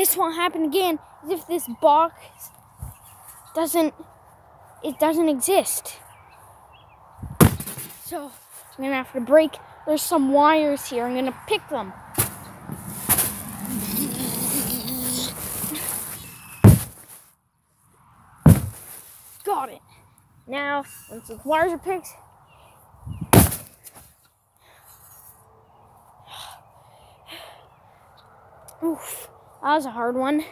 This won't happen again if this box doesn't it doesn't exist. So I'm gonna have to break there's some wires here. I'm gonna pick them. Got it. Now, once the wires are picked, Oof. That was a hard one.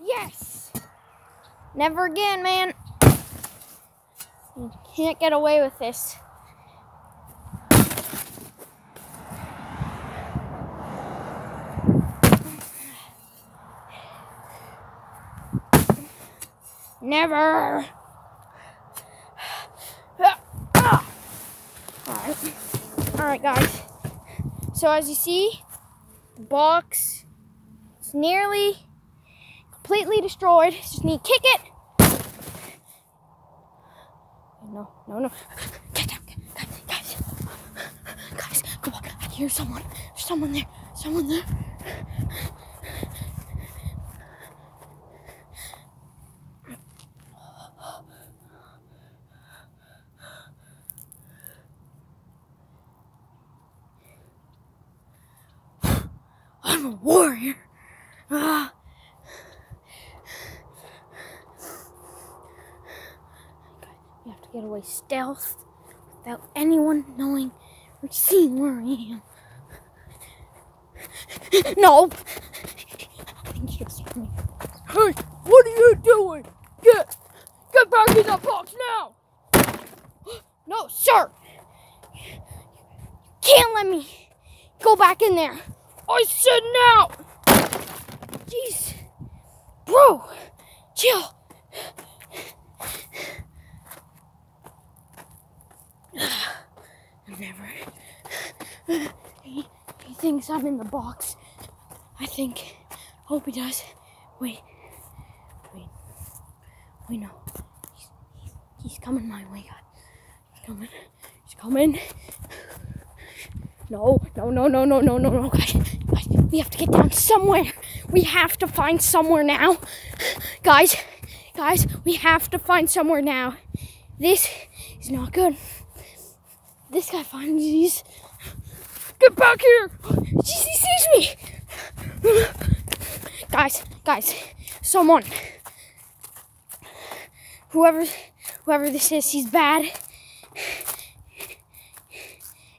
Yes! Never again, man. You can't get away with this. Never. Alright. Alright, guys. So, as you see, box. It's nearly completely destroyed. Just need to kick it. No, no, no. Get down, guys, guys, guys, come on. I hear someone. There's someone there. Someone there. I'm a warrior. Ah. We have to get away stealth without anyone knowing or seeing where I am. No! I think me. Hey, what are you doing? Get, get back in that box now! No, sir! Can't let me go back in there. I said now! Jeez. Bro, chill. I'm never. He, he thinks I'm in the box. I think. Hope he does. Wait. Wait. We know. He's, he's, he's coming my way, God. He's coming. He's coming. No, no, no, no, no, no, no, no, guys. guys. We have to get down somewhere. We have to find somewhere now. Guys, guys, we have to find somewhere now. This is not good. This guy finds these. Get back here! He sees me! guys, guys, someone. Whoever whoever this is, he's bad.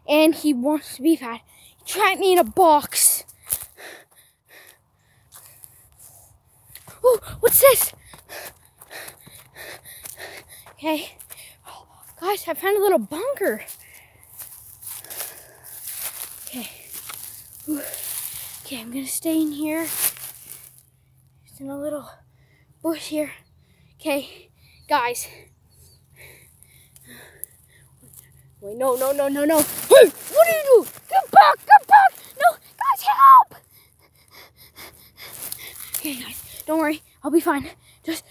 And he wants to be fat. He trapped me in a box. Oh, what's this? Okay. Guys, I found a little bunker. Okay. Ooh. Okay, I'm gonna stay in here. Just in a little bush here. Okay, guys. Wait, no, no, no, no, no. Hey, what are you doing? Get back, get back. No, guys, help. Okay, guys, don't worry. I'll be fine. Just.